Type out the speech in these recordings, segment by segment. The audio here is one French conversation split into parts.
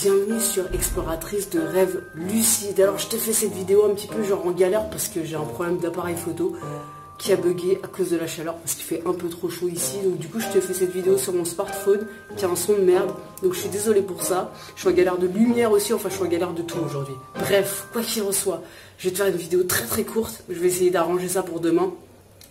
bienvenue sur Exploratrice de rêves lucides. Alors je te fais cette vidéo un petit peu genre en galère parce que j'ai un problème d'appareil photo qui a bugué à cause de la chaleur parce qu'il fait un peu trop chaud ici. Donc du coup je te fais cette vidéo sur mon smartphone qui a un son de merde. Donc je suis désolée pour ça. Je suis en galère de lumière aussi, enfin je suis en galère de tout aujourd'hui. Bref, quoi qu'il reçoit, je vais te faire une vidéo très très courte. Je vais essayer d'arranger ça pour demain.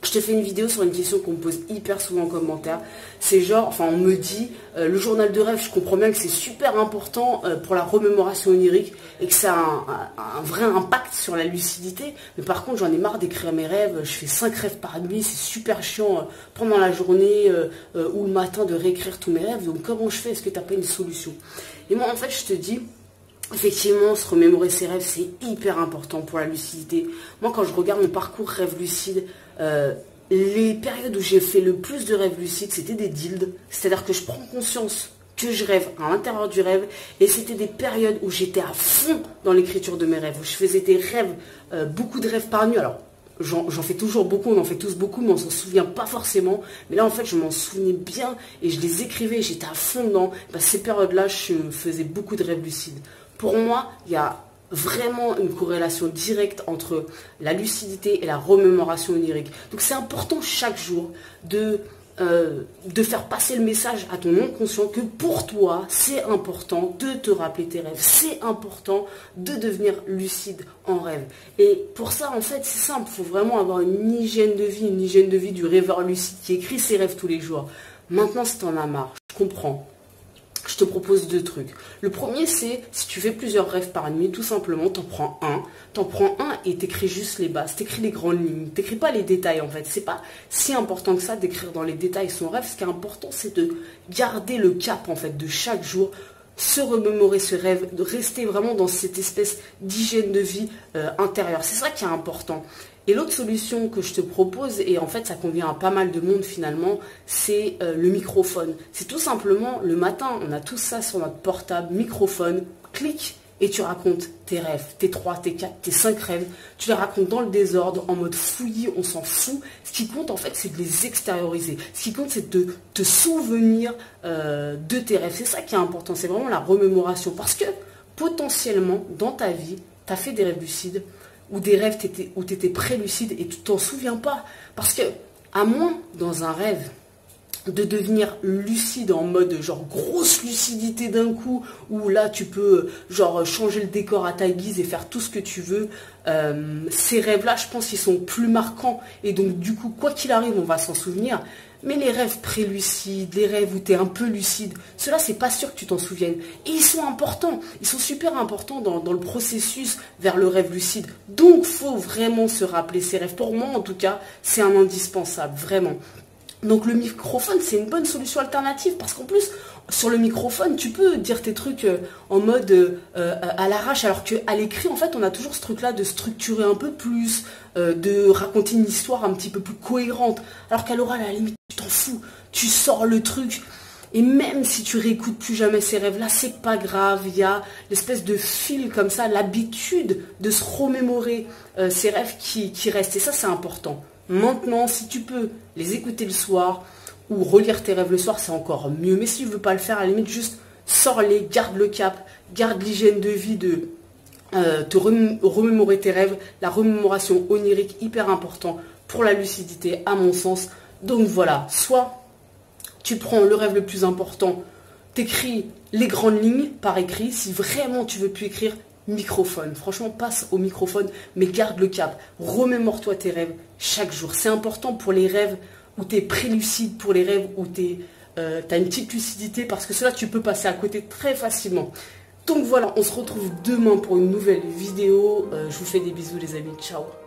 Je te fais une vidéo sur une question qu'on me pose hyper souvent en commentaire. C'est genre, enfin on me dit, euh, le journal de rêve, je comprends bien que c'est super important euh, pour la remémoration onirique et que ça a un, vrai impact sur la lucidité. Mais par contre, j'en ai marre d'écrire mes rêves. Je fais 5 rêves par nuit, c'est super chiant euh, pendant la journée ou le matin de réécrire tous mes rêves. Donc comment je fais? Est-ce que tu n'as pas une solution? Et moi en fait, je te dis, Effectivement, se remémorer ses rêves, c'est hyper important pour la lucidité. Moi, quand je regarde mon parcours rêve lucide, euh, les périodes où j'ai fait le plus de rêves lucides, c'était des dildes. C'est-à-dire que je prends conscience que je rêve à l'intérieur du rêve. Et c'était des périodes où j'étais à fond dans l'écriture de mes rêves, où je faisais des rêves, euh, beaucoup de rêves par nuit. Alors, j'en fais toujours beaucoup, on en fait tous beaucoup, mais on s'en souvient pas forcément. Mais là, en fait, je m'en souvenais bien et je les écrivais, j'étais à fond dans. Bah, ces périodes-là, je faisais beaucoup de rêves lucides. Pour moi, il y a vraiment une corrélation directe entre la lucidité et la remémoration onirique. Donc c'est important chaque jour de, euh, de faire passer le message à ton inconscient que pour toi, c'est important de te rappeler tes rêves. C'est important de devenir lucide en rêve. Et pour ça, en fait, c'est simple. Il faut vraiment avoir une hygiène de vie, une hygiène de vie du rêveur lucide qui écrit ses rêves tous les jours. Maintenant, si en as marre, je comprends je te propose deux trucs. Le premier, c'est si tu fais plusieurs rêves par nuit, tout simplement, t'en prends un. T'en prends un et t'écris juste les bases. T'écris les grandes lignes. T'écris pas les détails, en fait. C'est pas si important que ça d'écrire dans les détails son rêve. Ce qui est important, c'est de garder le cap, en fait, de chaque jour se remémorer ce rêve, de rester vraiment dans cette espèce d'hygiène de vie euh, intérieure. C'est ça qui est important. Et l'autre solution que je te propose, et en fait ça convient à pas mal de monde finalement, c'est euh, le microphone. C'est tout simplement le matin, on a tout ça sur notre portable, microphone, clic et tu racontes tes rêves, tes 3, tes 4, tes 5 rêves. Tu les racontes dans le désordre, en mode fouillis, on s'en fout. Ce qui compte en fait, c'est de les extérioriser. Ce qui compte, c'est de te souvenir euh, de tes rêves. C'est ça qui est important, c'est vraiment la remémoration. Parce que potentiellement, dans ta vie, tu as fait des rêves lucides, ou des rêves où tu étais prélucide et tu t'en souviens pas. Parce que, à moins dans un rêve de devenir lucide en mode genre grosse lucidité d'un coup, où là tu peux genre changer le décor à ta guise et faire tout ce que tu veux, euh, ces rêves-là, je pense qu'ils sont plus marquants. Et donc du coup, quoi qu'il arrive, on va s'en souvenir. Mais les rêves prélucides, les rêves où tu es un peu lucide, cela c'est pas sûr que tu t'en souviennes. Et ils sont importants, ils sont super importants dans, dans, le processus vers le rêve lucide. Donc faut vraiment se rappeler ces rêves. Pour moi en tout cas, c'est un indispensable, vraiment. Donc le microphone, c'est une bonne solution alternative parce qu'en plus, sur le microphone, tu peux dire tes trucs euh, en mode euh, euh, à l'arrache, alors qu'à l'écrit, en fait, on a toujours ce truc-là de structurer un peu plus, de raconter une histoire un petit peu plus cohérente. Alors qu'à l'oral, à la limite, tu t'en fous, tu sors le truc. Et même si tu réécoutes plus jamais ces rêves-là, c'est pas grave. Il y a l'espèce de fil comme ça, l'habitude de se remémorer ces rêves qui, qui restent. Et ça, c'est important. Maintenant, si tu peux les écouter le soir ou relire tes rêves le soir, c'est encore mieux. Mais si tu ne veux pas le faire, à la limite, juste sors-les, garde le cap, garde l'hygiène de vie de euh, te remémorer tes rêves. La remémoration onirique, hyper important pour la lucidité, à mon sens. Donc voilà, soit tu prends le rêve le plus important, t'écris les grandes lignes par écrit. Si vraiment tu veux plus écrire, microphone. Franchement, passe au microphone, mais garde le cap. Remémore-toi tes rêves chaque jour. C'est important pour les rêves où tu es prélucide, pour les rêves où tu euh, as une petite lucidité, parce que cela, tu peux passer à côté très facilement. Donc voilà, on se retrouve demain pour une nouvelle vidéo. Euh, je vous fais des bisous les amis. Ciao